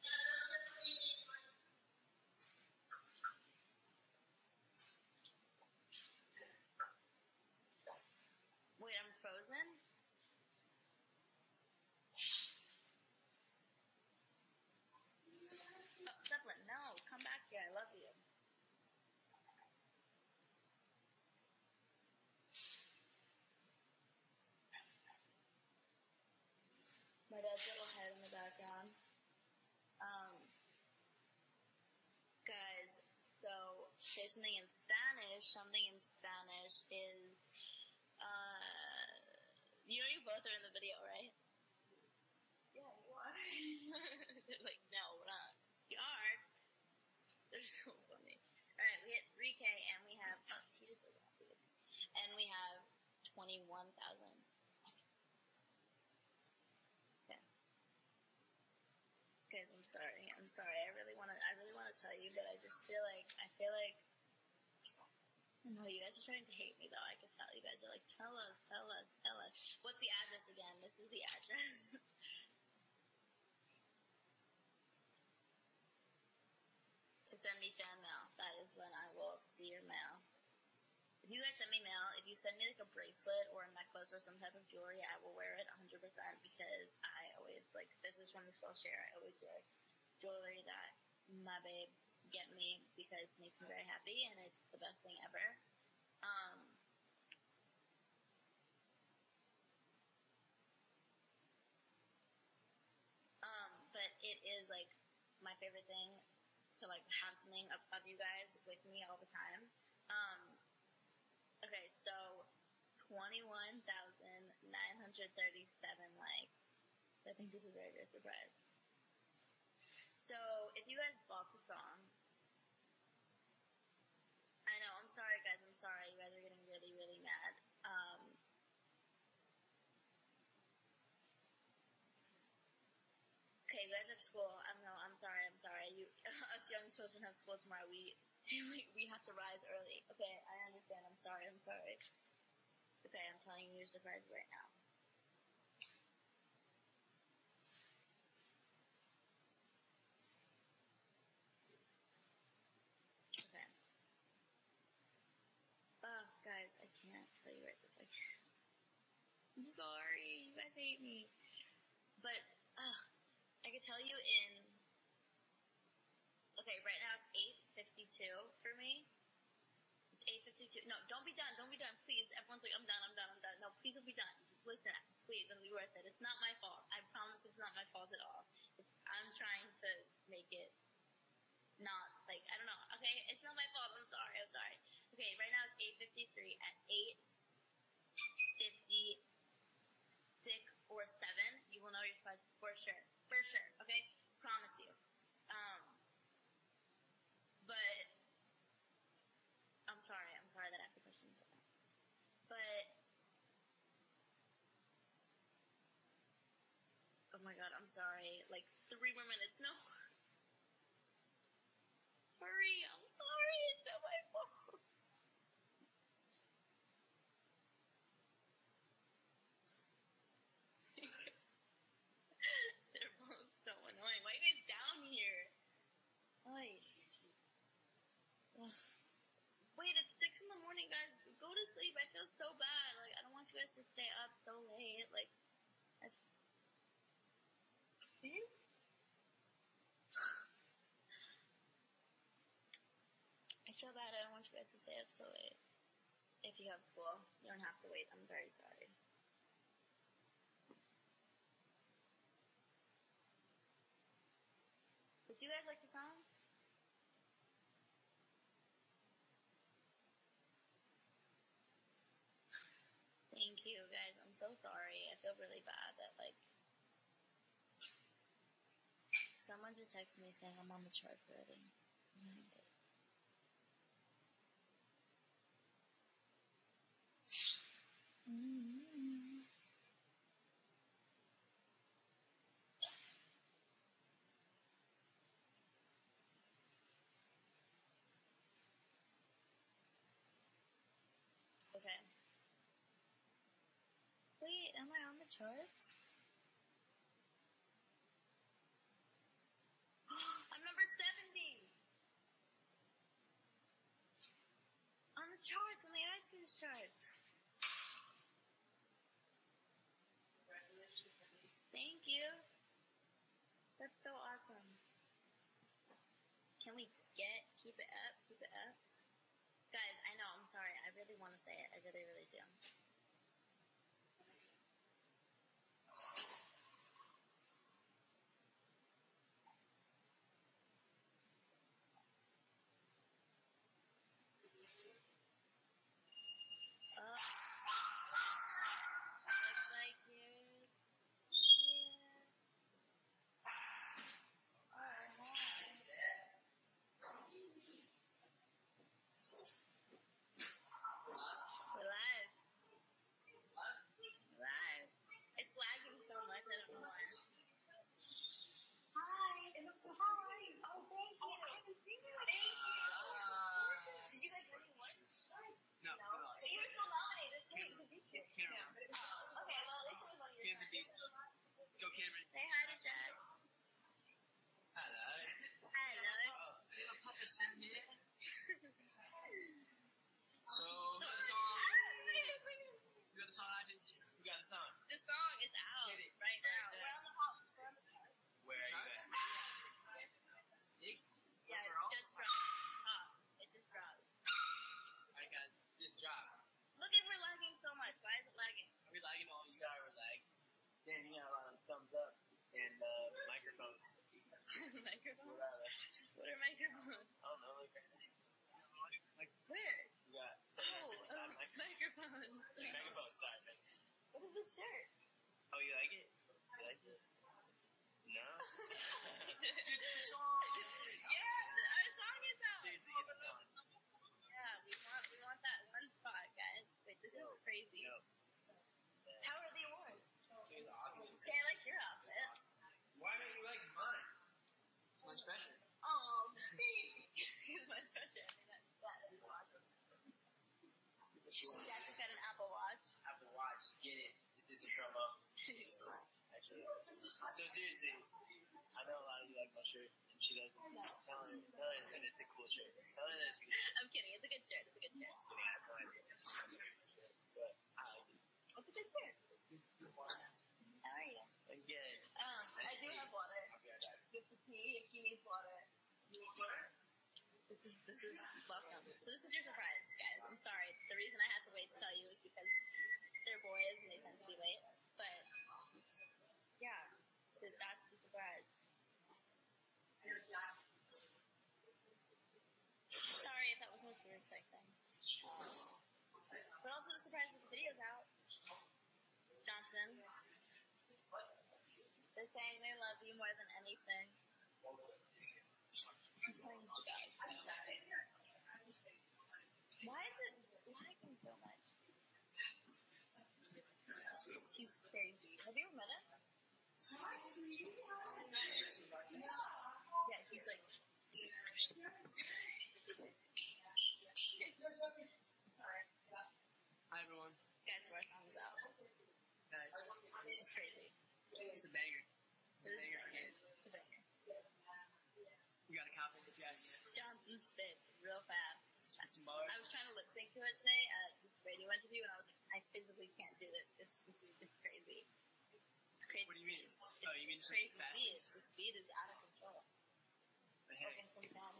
Wait, I'm frozen? Oh, Zeppelin, no, come back here. I love you. My dad's little head in the background. Um, guys, so say something in Spanish. Something in Spanish is, uh, you know, you both are in the video, right? Yeah, you are. They're like, no, we're not. You are. They're so funny. Alright, we hit 3K and we have, oh, he just. And we have 21,000. Okay. Guys, I'm sorry. I'm sorry. I really want to, Tell you, but I just feel like, I feel like, know you guys are starting to hate me though. I can tell you guys are like, tell us, tell us, tell us. What's the address again? This is the address. to send me fan mail. That is when I will see your mail. If you guys send me mail, if you send me like a bracelet or a necklace or some type of jewelry, I will wear it 100% because I always like this is from the Skull Share. I always wear jewelry that my babes get me because it makes me very happy and it's the best thing ever. Um, um, but it is like my favorite thing to like have something of, you guys with me all the time. Um, okay, so 21,937 likes. So I think you deserve your surprise. So if you guys bought the song, I know, I'm sorry guys, I'm sorry. You guys are getting really, really mad. Um, okay, you guys have school. I'm no, I'm sorry, I'm sorry. You, us young children have school tomorrow. We, we, we have to rise early. Okay, I understand. I'm sorry, I'm sorry. Okay, I'm telling you your surprise right now. Okay. Oh, guys, I can't tell you right this second. I'm sorry, you guys hate me. But, uh, I could tell you in. Okay, right now it's 8.52 for me. It's 8.52. No, don't be done, don't be done, please. Everyone's like, I'm done, I'm done, I'm done. No, please don't be done. Listen, please, it'll be worth it. It's not my fault. I promise it's not my fault at all. It's, I'm trying to make it not, like, I don't know. Okay, it's not my fault. I'm sorry, I'm sorry. Okay, right now it's 8.53. At 8.56 or 7, you will know your prize for sure. For sure, okay? Promise you. Um, but I'm sorry, I'm sorry that I push into that. But oh my god, I'm sorry. Like three more minutes. No. Hurry, I'm sorry, it's not my fault. They're both so annoying. Why are you guys down here? Oy. Ugh. Wait, it's six in the morning, guys. Go to sleep. I feel so bad. Like, I don't want you guys to stay up so late. Like, I... Hmm? I feel bad. I don't want you guys to stay up so late. If you have school, you don't have to wait. I'm very sorry. But do you guys like the song? Thank you, guys. I'm so sorry. I feel really bad that, like, someone just texted me saying I'm on the charts already. Mm-hmm. Okay. Wait, am I on the charts? I'm number 70! On the charts, on the iTunes charts. Thank you. That's so awesome. Can we get, keep it up, keep it up? Guys, I know, I'm sorry. I really want to say it. I really, really do. Oh. Looks like yours. Yeah. Oh, nice. We're live. Live. It's lagging so much, I don't know why. Hi, it looks so hi. Oh, thank you. I haven't seen you in ages. Did you guys really win? No, No. we lost. So you were still nominated. Hey, Can't- who beat you? can't Yeah. remember. Okay, well, at least it was one of your Kansas friends. Beast. Go Cameron. Say hi to Jack. Hello. Hello. I have a puppet in here. So, we got the song. Ah, we got the song on iTunes. We got the song. The song is out right now. Dan, you got a lot of thumbs up and uh, microphones. microphones? What are? What microphones? I don't know. Like, like Where? we got Oh, uh, um, microphones. his shirt. Oh, you like it? You like it? No? yeah, our song is out. Seriously, get this on. Yeah, we want we want that one spot, guys. Wait, this is crazy. Yo. How are the awards? Dude, awesome. Say I like your outfit. Why don't you like mine? It's much fresher. Oh, thanks. my treasure. That is awesome. Yeah, I just got an Apple Watch. Apple Watch, get it. This is a promo. So seriously, I know a lot of you like my shirt, and she doesn't. Tell her, tell her that it's a cool shirt. Tell her that it's a good shirt. I'm kidding. It's a good shirt. It's a good shirt. Just kidding, I have no idea. But I like it. It's a good shirt. How are you? And get it. Um, I do have water. I'll be right back. With the tea, if he needs water. This is this is welcome. So this is your surprise, guys. I'm sorry. The reason I had to wait to tell you is because they're boys and they tend to be late. But yeah, that's the surprise. Sorry if that wasn't you were expecting. But also the surprise is the video's out. Johnson. They're saying they love you more than anything. Why is it lagging so much? He's crazy. Have you ever met him? Yeah, he's like. Hi everyone. Guys, our song's out. Guys, This is crazy. it's a banger. It's a banger for me. It's a banger. You got a copy if you ask me. Johnson spits real fast. Some. I was trying to lip sync to it today at this radio interview, and I was like, I physically can't do this. It's just, it's crazy. It's crazy. What do you mean? speed. Oh, you mean It's crazy fast? speed. The speed is out of control. But hey, now.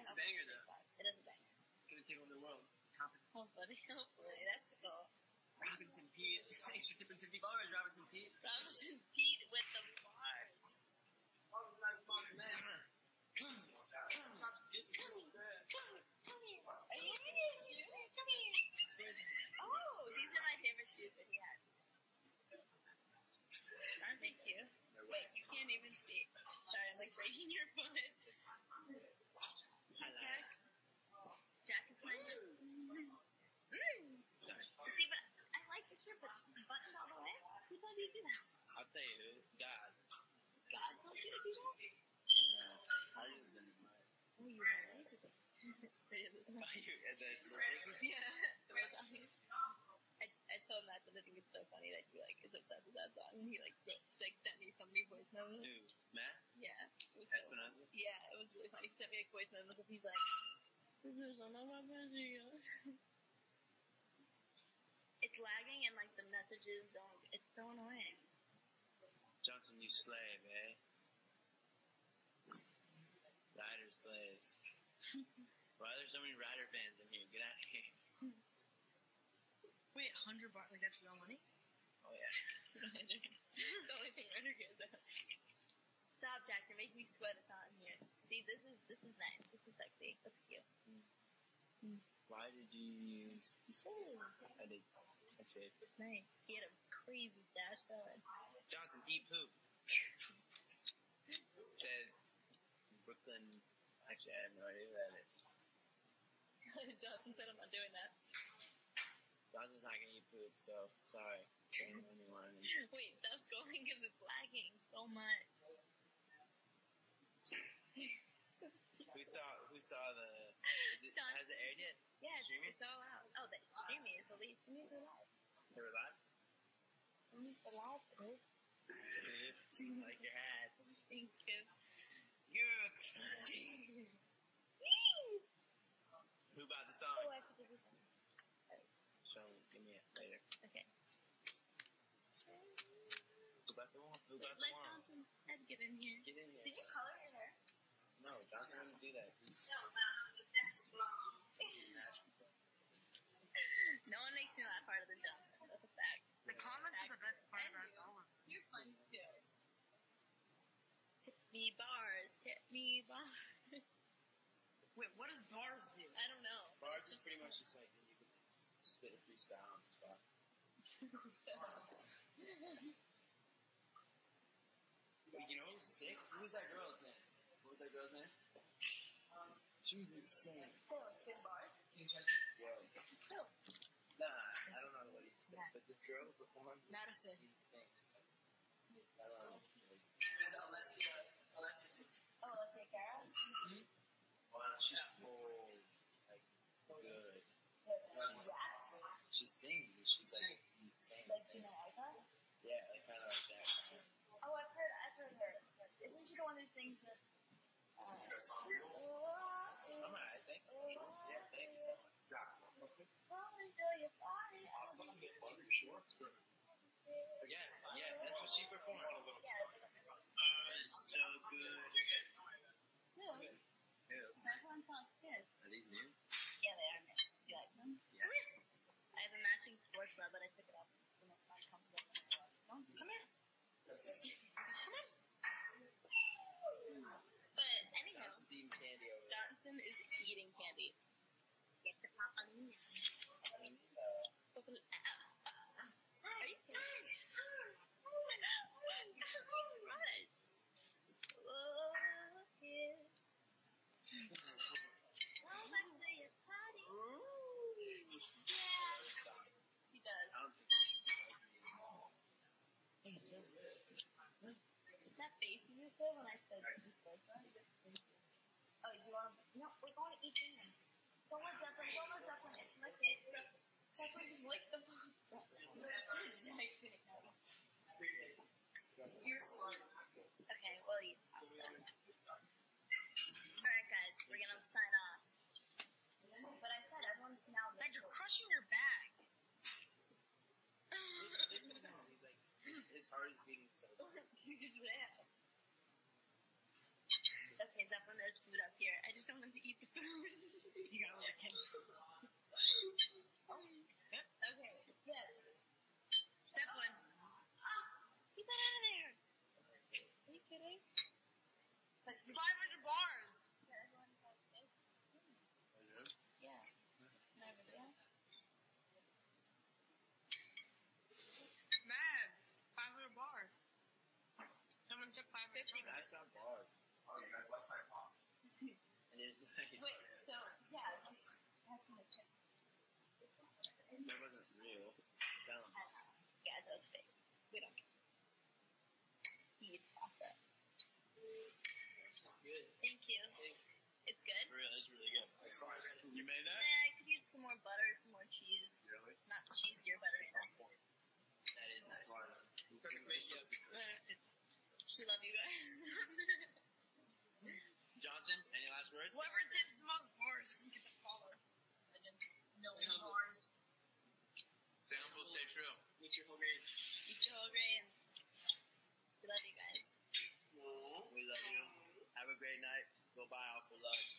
It's a banger, it's though. It is a banger. it's gonna take over the world. Confident. Oh, hopefully, hopefully. Oh, that's the goal. Robinson Pete. Thanks for tipping 50 bars, Robinson Pete. Robinson Pete with the bars. Come here. Come here. Are you in your shoes? Come here. Oh, these are my favorite shoes that he has. Aren't they cute? Wait, you can't even see. Sorry, I'm like breaking your foot. Okay. Jack is my Mm. See, but I like the shirt, but it's buttoned all the way. Who told you to do that? I'll tell you who. God. God told you to do that? I just didn't mind. Oh, you really? Oh, you, and then, yeah, we're talking. I, Told Matt I think it's so funny that he like is obsessed with that song. And he like wrote, like sent me so many voice memos. who? Matt? Yeah, was so, yeah, it was really funny. He sent me like voice memos and he's like, "This is one of my messages." It's lagging and like the messages don't. It's so annoying. Johnson, you slave, eh? Rider slaves. Why are there so many Rider fans in here? Get out of here. Wait, hundred bar like that's real money? Oh, yeah. it's the only thing Ryder cares about. Stop, Jack. You're making me sweat. It's hot in here. See, this is this is nice. This is sexy. That's cute. Why did you use. Sure. I did. I shaved. Nice. He had a crazy stash going. Johnson, eat poop. Says Brooklyn. Actually, I have no idea who that is. Johnson said I'm not doing that. Johnson's not gonna eat poop, so sorry. Wait, stop scrolling because it's lagging so much. Who saw? Who saw the? Is it? John- Has it aired yet? Yeah, it's, it's all out. Oh, the streaming is the lead. Streaming is live. They were live. Mm-hmm. Streaming is live, dude. like your hat. Thanks, kid. Yeah. Who bought the song? Oh, I think this is. Show me. Give me it later. Okay. Who got the one? Who got the Let one? Johnson head get in here. Get in here. Did you color your hair? No, Johnson wouldn't do that. He's No one makes me laugh harder than Johnson. That's a fact. The comments are the best part And about you. all of it. You're fun too. Tip me bars, tip me bars. Wait, what does bars do? I don't know. Bars is pretty much just like you can spit a freestyle on the spot. You know who's sick? Who was that girl's name? What was that girl's name? She was insane. Spin bars. Whoa. Nah, I don't know what he said, but this girl performed Madison. insane. I don't know. Is that Alessia? Alessia? Oh, let's say Cara. Hmm? Wow, she's full, like, good. She. She sings she's like insane. Like Tina Icon. Yeah, like kind of like that. Oh, I've heard, I've heard her. Isn't she the one who sings the? Uh, I'm alright, thanks. Yeah, thank you so much. Again, yeah, that's what she performed. Oh, it's so good. Are these new? Yeah, they are. man. Do you like them? Yeah. I have a matching sports bra, but I took it off. It's the most uncomfortable thing in the world. No, come here. But anyhow, Johnson's eating candy. Johnson is eating candy. Get the pop on me. Open it. Are you kidding? Rush. Oh, yeah. Well, back to your party. Yeah. He does. I don't think That face you just said when I said this sports bra. Oh, you want to? No, we're going to eat dinner. Don't let Zeppelin. Don't let Zeppelin. in. Lick it. Zeppelin just lick the pasta. Okay, we'll eat pasta. Alright, guys, we're gonna sign off. But I said everyone's now. Man, you're crushing your bag. Listen to him. He's like, his heart is beating so He's just there. Okay, Zeppelin, there's food up here. I just don't want to eat the food. You gotta lick him. okay, yeah. Zeppelin. Get that out of there. Are you kidding? 500 bars. Yeah. Never, yeah. Mad. 500 bars. Someone took 550. That's not bars. Oh, you guys like my pasta? And it's nice. Wait, so yeah, just have some chips. That wasn't real. Tell him. Yeah, that was fake. We don't care. He eats pasta. Good. Thank you. It's good. Real, it's really good. You made that? Eh, I could use some more butter, some more cheese. Really? Not cheese, your butter. So. That is nice. Perfect ratio. Love you guys. Johnson, any last words? Whoever tips the most bars gets a follow. And then million bars. Stay humble, stay true. Meet your whole grade. Eat your whole grains. We love you guys. We love you. Have a great night. Go buy.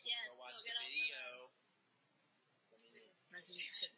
Yes, Go watch go the video. You tip